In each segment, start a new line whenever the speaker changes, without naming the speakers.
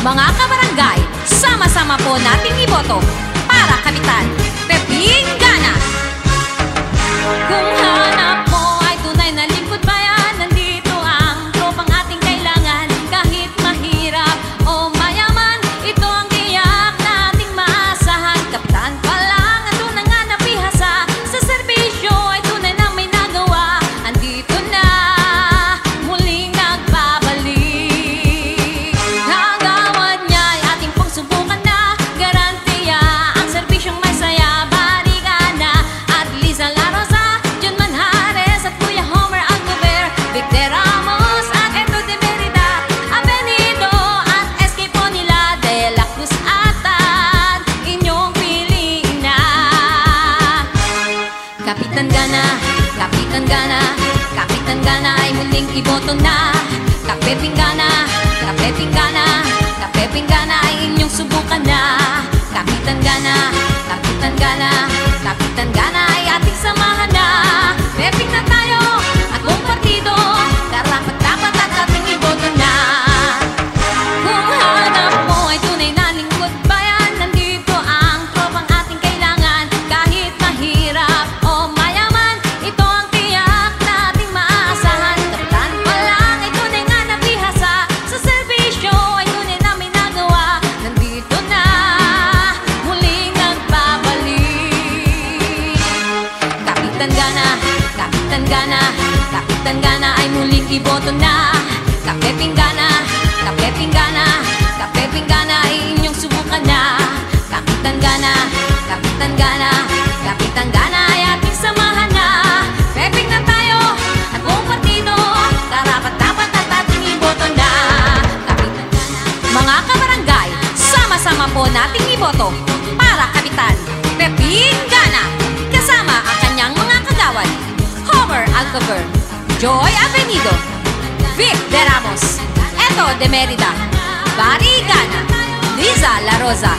Mga kabarangay, sama-sama po nating iboto para kapitan. Kapitan Gana, Kapitan Gana, Kapitan Gana ay muling iboto na. Kape Pinggana, Kape Pinggana, Kape Pinggana ay inyong subukan na. Kapitan Gana, Kapitan Gana, Gana, Kapitan Gana ay muling iboto na. Kape Pinggana, Kape Pinggana, Kape Pinggana ay inyong subukan na. Kapitan Gana, Kapitan Gana, Kapitan Gana ay ating samahan na. Peping na tayo at buong partido, karapat dapat at ating iboto na. Kapitan Gana. Mga kabarangay, sama-sama po nating iboto para Kapitan Peping Gana. Kasama ang kanyang mga kagawad, Homer Alcover, Joy Avenido, Vic De Ramos, Eto De Merida, Barry Gana, Liza La Rosa,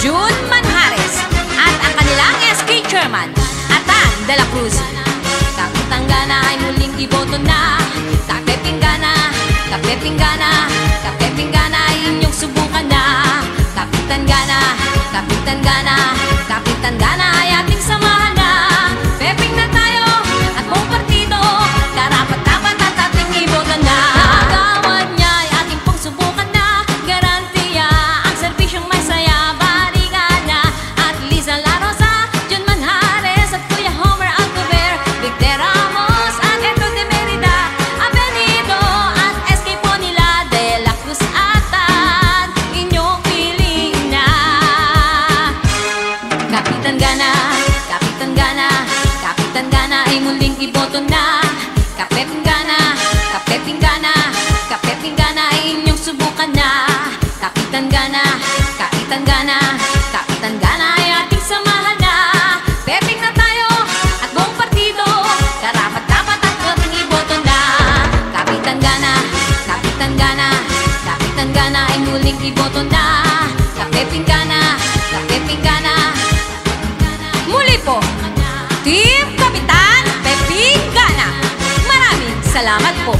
June Manjares, at ang kanilang SK Chairman, Atan De La Cruz. Kapitan Gana ay muling iboto na. Kape Pinggana, Gana ay muling iboto na. Kape Pinggana, Kape Pinggana, Kape Pinggana ay inyong subukan na. Kapitan Gana, Kapitan Gana, Kapitan Gana ay ating samahan na. Peping na tayo at buong partido, karapat dapat at ating iboto na. Kapitan Gana, Kapitan Gana, Kapitan Gana ay muling iboto na. Salamat po.